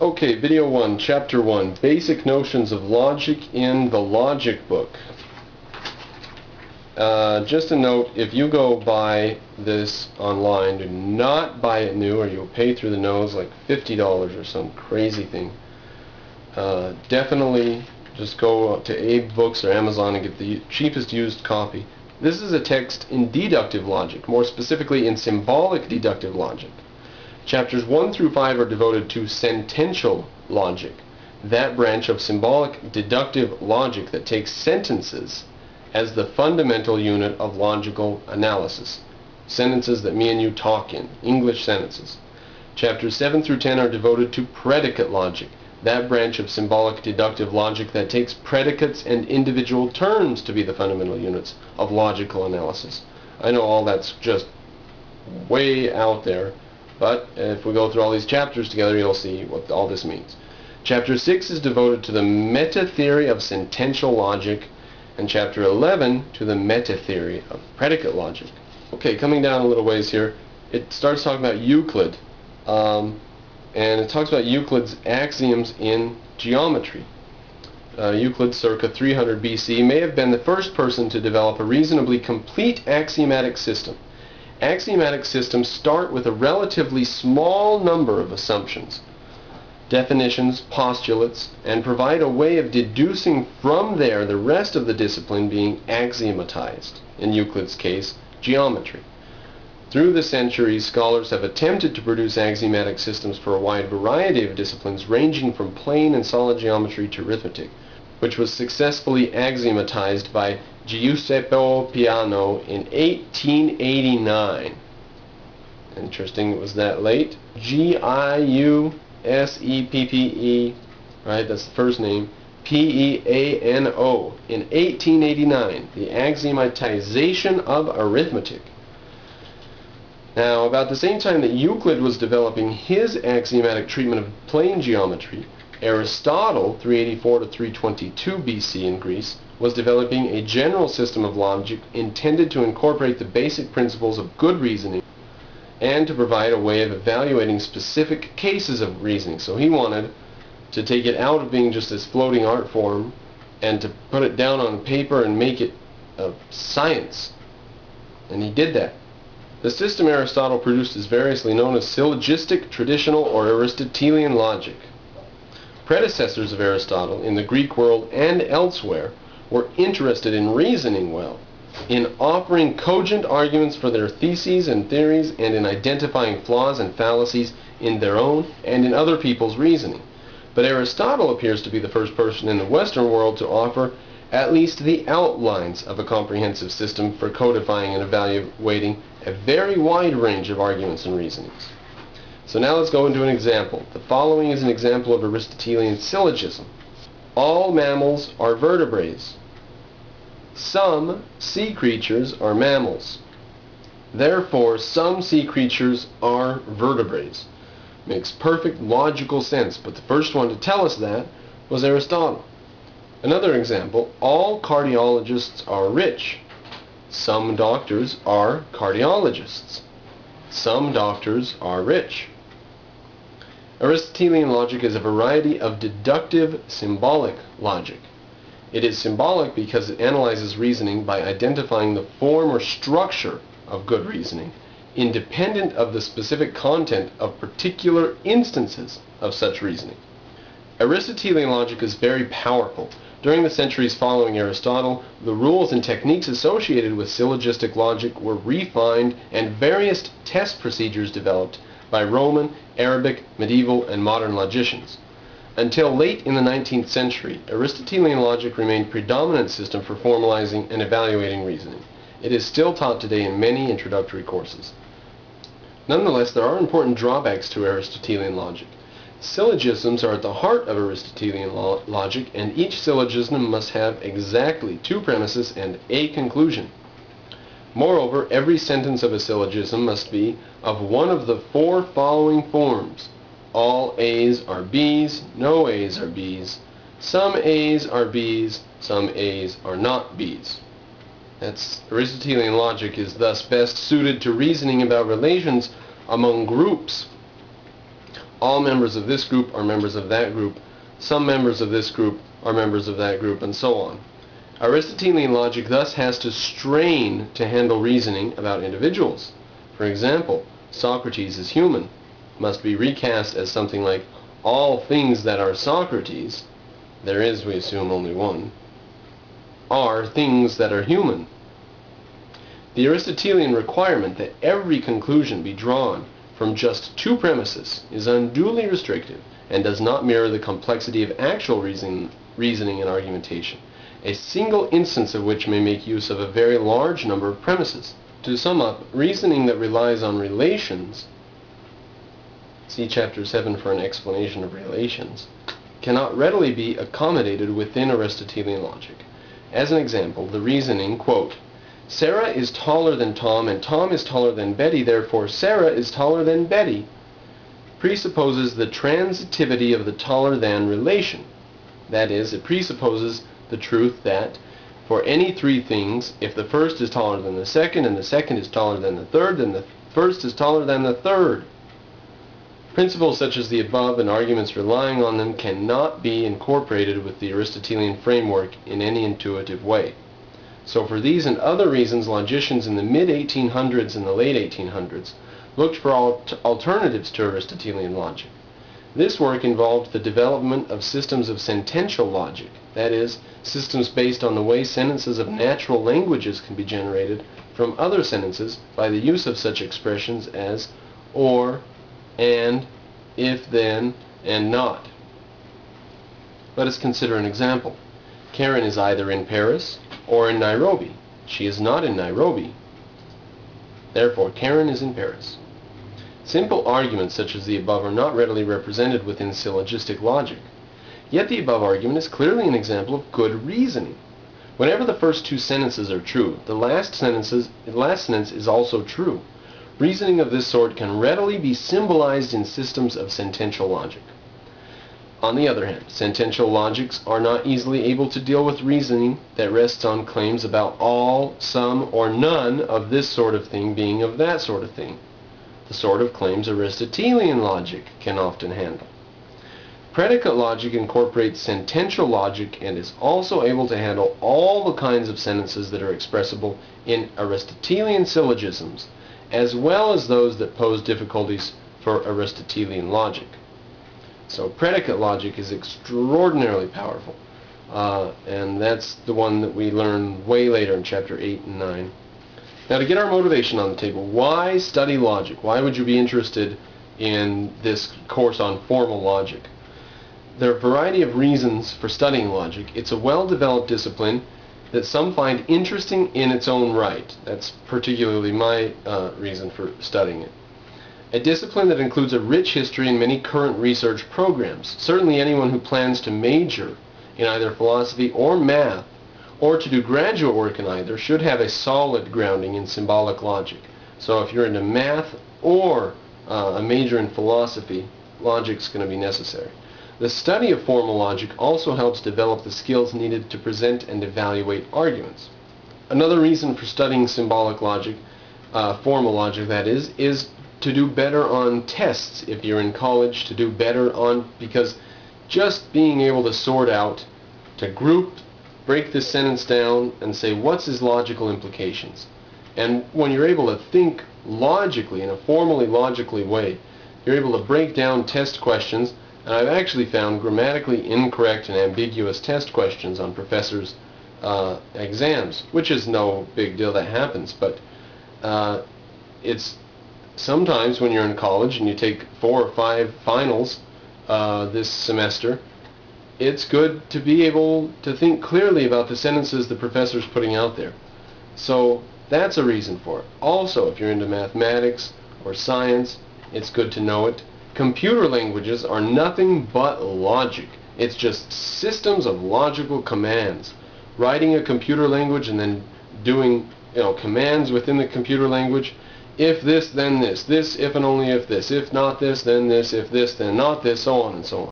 Okay, video 1, chapter 1, basic notions of logic in the logic book. Uh, just a note, if you go buy this online, do not buy it new or you'll pay through the nose like $50 or some crazy thing. Uh, definitely just go to Abe Books or Amazon and get the cheapest used copy. This is a text in deductive logic, more specifically in symbolic deductive logic. Chapters 1 through 5 are devoted to sentential logic, that branch of symbolic deductive logic that takes sentences as the fundamental unit of logical analysis. Sentences that me and you talk in, English sentences. Chapters 7 through 10 are devoted to predicate logic, that branch of symbolic deductive logic that takes predicates and individual terms to be the fundamental units of logical analysis. I know all that's just way out there, but if we go through all these chapters together, you'll see what all this means. Chapter 6 is devoted to the meta-theory of sentential logic, and Chapter 11 to the meta-theory of predicate logic. Okay, coming down a little ways here, it starts talking about Euclid, um, and it talks about Euclid's axioms in geometry. Uh, Euclid, circa 300 BC, may have been the first person to develop a reasonably complete axiomatic system. Axiomatic systems start with a relatively small number of assumptions, definitions, postulates, and provide a way of deducing from there the rest of the discipline being axiomatized, in Euclid's case, geometry. Through the centuries, scholars have attempted to produce axiomatic systems for a wide variety of disciplines ranging from plane and solid geometry to arithmetic, which was successfully axiomatized by Giuseppe Peano in 1889. Interesting it was that late. G-I-U-S-E-P-P-E, right, that's the first name, P-E-A-N-O, in 1889, the axiomatization of arithmetic. Now, about the same time that Euclid was developing his axiomatic treatment of plane geometry, Aristotle, 384 to 322 BC in Greece, was developing a general system of logic intended to incorporate the basic principles of good reasoning and to provide a way of evaluating specific cases of reasoning. So he wanted to take it out of being just this floating art form and to put it down on paper and make it a science. And he did that. The system Aristotle produced is variously known as syllogistic, traditional, or Aristotelian logic. Predecessors of Aristotle in the Greek world and elsewhere were interested in reasoning well, in offering cogent arguments for their theses and theories, and in identifying flaws and fallacies in their own and in other people's reasoning. But Aristotle appears to be the first person in the Western world to offer at least the outlines of a comprehensive system for codifying and evaluating a very wide range of arguments and reasonings. So now let's go into an example. The following is an example of Aristotelian syllogism. All mammals are vertebrates. Some sea creatures are mammals. Therefore, some sea creatures are vertebrates. Makes perfect logical sense, but the first one to tell us that was Aristotle. Another example, all cardiologists are rich. Some doctors are cardiologists. Some doctors are rich. Aristotelian logic is a variety of deductive symbolic logic. It is symbolic because it analyzes reasoning by identifying the form or structure of good reasoning, independent of the specific content of particular instances of such reasoning. Aristotelian logic is very powerful. During the centuries following Aristotle, the rules and techniques associated with syllogistic logic were refined and various test procedures developed by Roman, Arabic, medieval, and modern logicians. Until late in the 19th century, Aristotelian logic remained predominant system for formalizing and evaluating reasoning. It is still taught today in many introductory courses. Nonetheless, there are important drawbacks to Aristotelian logic. Syllogisms are at the heart of Aristotelian lo logic, and each syllogism must have exactly two premises and a conclusion. Moreover, every sentence of a syllogism must be of one of the four following forms all A's are B's, no A's are B's, some A's are B's, some A's are not B's. That's Aristotelian logic is thus best suited to reasoning about relations among groups. all members of this group are members of that group, some members of this group are members of that group, and so on. Aristotelian logic thus has to strain to handle reasoning about individuals. For example, Socrates is human must be recast as something like all things that are Socrates, there is, we assume, only one, are things that are human. The Aristotelian requirement that every conclusion be drawn from just two premises is unduly restrictive and does not mirror the complexity of actual reason, reasoning and argumentation, a single instance of which may make use of a very large number of premises. To sum up, reasoning that relies on relations see chapter 7 for an explanation of relations, cannot readily be accommodated within Aristotelian logic. As an example, the reasoning, quote, Sarah is taller than Tom and Tom is taller than Betty, therefore Sarah is taller than Betty, presupposes the transitivity of the taller than relation. That is, it presupposes the truth that for any three things, if the first is taller than the second and the second is taller than the third, then the first is taller than the third. Principles such as the above and arguments relying on them cannot be incorporated with the Aristotelian framework in any intuitive way. So for these and other reasons, logicians in the mid-1800s and the late 1800s looked for alternatives to Aristotelian logic. This work involved the development of systems of sentential logic, that is, systems based on the way sentences of natural languages can be generated from other sentences by the use of such expressions as or, and, if then, and not. Let us consider an example. Karen is either in Paris or in Nairobi. She is not in Nairobi. Therefore, Karen is in Paris. Simple arguments such as the above are not readily represented within syllogistic logic. Yet the above argument is clearly an example of good reasoning. Whenever the first two sentences are true, the last, sentences, the last sentence is also true. Reasoning of this sort can readily be symbolized in systems of sentential logic. On the other hand, sentential logics are not easily able to deal with reasoning that rests on claims about all, some, or none of this sort of thing being of that sort of thing, the sort of claims Aristotelian logic can often handle. Predicate logic incorporates sentential logic and is also able to handle all the kinds of sentences that are expressible in Aristotelian syllogisms as well as those that pose difficulties for Aristotelian logic. So predicate logic is extraordinarily powerful, uh, and that's the one that we learn way later in chapter 8 and 9. Now to get our motivation on the table, why study logic? Why would you be interested in this course on formal logic? There are a variety of reasons for studying logic. It's a well-developed discipline that some find interesting in its own right. That's particularly my uh, reason for studying it. A discipline that includes a rich history and many current research programs. Certainly anyone who plans to major in either philosophy or math or to do graduate work in either should have a solid grounding in symbolic logic. So if you're into math or uh, a major in philosophy, logic's going to be necessary. The study of formal logic also helps develop the skills needed to present and evaluate arguments. Another reason for studying symbolic logic, uh, formal logic that is, is to do better on tests if you're in college, to do better on, because just being able to sort out, to group, break this sentence down and say what's his logical implications. And when you're able to think logically, in a formally logically way, you're able to break down test questions and I've actually found grammatically incorrect and ambiguous test questions on professors' uh, exams, which is no big deal. That happens, but uh, it's sometimes when you're in college and you take four or five finals uh, this semester, it's good to be able to think clearly about the sentences the professor's putting out there. So that's a reason for it. Also, if you're into mathematics or science, it's good to know it. Computer languages are nothing but logic. It's just systems of logical commands. Writing a computer language and then doing you know commands within the computer language. If this, then this. This, if and only if this. If not this, then this. If this, then not this. So on and so on.